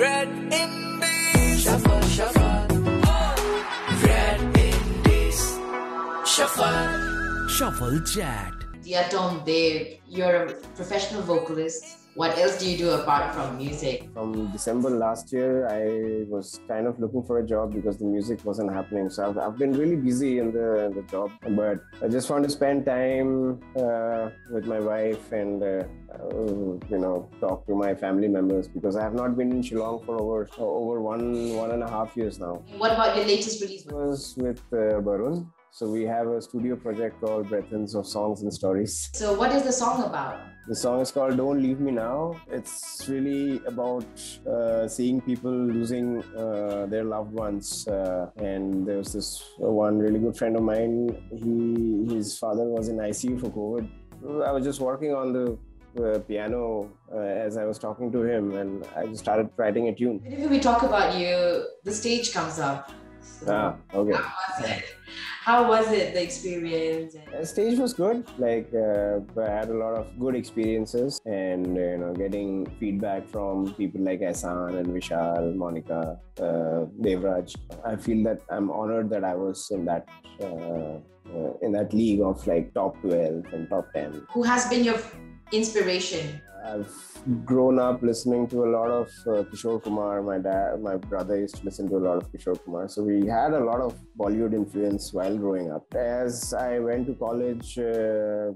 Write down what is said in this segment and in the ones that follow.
Red Indies. Shuffle, shuffle. Red Indies. Shuffle. Shuffle Chat. Diyatom Deb, you're a professional vocalist. What else do you do apart from music? From December last year, I was kind of looking for a job because the music wasn't happening. So I've, I've been really busy in the, the job, but I just want to spend time uh, with my wife and uh, uh, you know talk to my family members because I have not been in Shillong for over over one one and a half years now. What about your latest release? It was with uh, Barun. So we have a studio project called Breaths of Songs and Stories. So, what is the song about? The song is called Don't Leave Me Now. It's really about uh, seeing people losing uh, their loved ones. Uh, and there was this one really good friend of mine. He His father was in ICU for COVID. I was just working on the uh, piano uh, as I was talking to him, and I just started writing a tune. Whenever we talk about you, the stage comes up. Ah, okay. How was it? How was it, the experience? The stage was good. Like uh, I had a lot of good experiences, and you know, getting feedback from people like Ehsaan and Vishal, Monica, uh, Devraj. I feel that I'm honored that I was in that uh, uh, in that league of like top 12 and top 10. Who has been your inspiration? I've grown up listening to a lot of uh, Kishore Kumar. My dad, my brother used to listen to a lot of Kishore Kumar. So we had a lot of Bollywood influence while growing up. As I went to college, uh,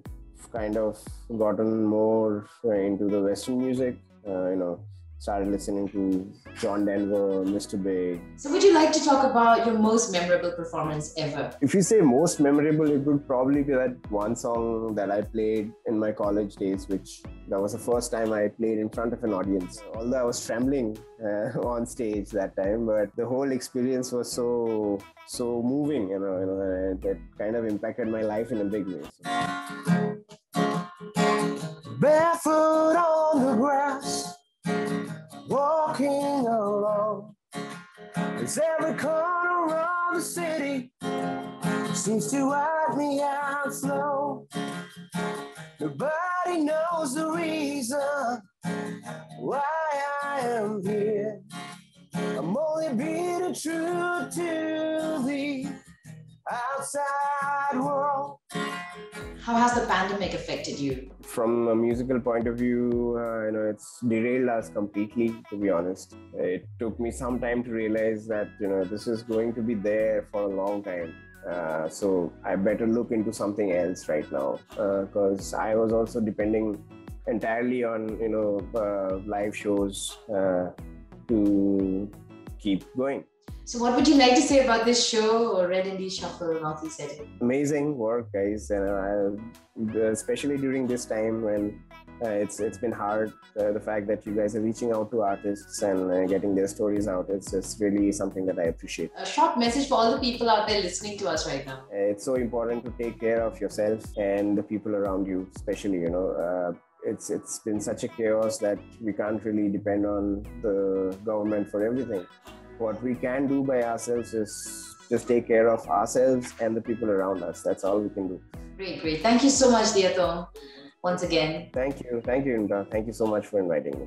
kind of gotten more into the Western music. Uh, you know, started listening to John Denver, Mr. Big. So, would you like to talk about your most memorable performance ever? If you say most memorable, it would probably be that one song that I played in my college days, which that was the first time I played in front of an audience. Although I was trembling uh, on stage that time, but the whole experience was so so moving, you know, you know, and that kind of impacted my life in a big way. barefoot on the grass, As every corner of the city seems to wipe me out slow. Nobody knows the reason why I am here. I'm only being true to the outside world. How has the pandemic affected you? From a musical point of view, uh, you know, it's derailed us completely. To be honest, it took me some time to realize that you know this is going to be there for a long time. Uh, so I better look into something else right now because I was also depending entirely on you know uh, live shows uh, to keep going. So, what would you like to say about this show or Red Indies Shuffle multi setting? amazing work guys and uh, especially during this time when uh, it's it's been hard uh, the fact that you guys are reaching out to artists and uh, getting their stories out it's just really something that i appreciate A short message for all the people out there listening to us right now. it's so important to take care of yourself and the people around you especially you know uh, it's it's been such a chaos that we can't really depend on the government for everything what we can do by ourselves is just take care of ourselves and the people around us that's all we can do Great, great. Thank you so much, Diyatom, once again. Thank you. Thank you, Indra. Thank you so much for inviting me.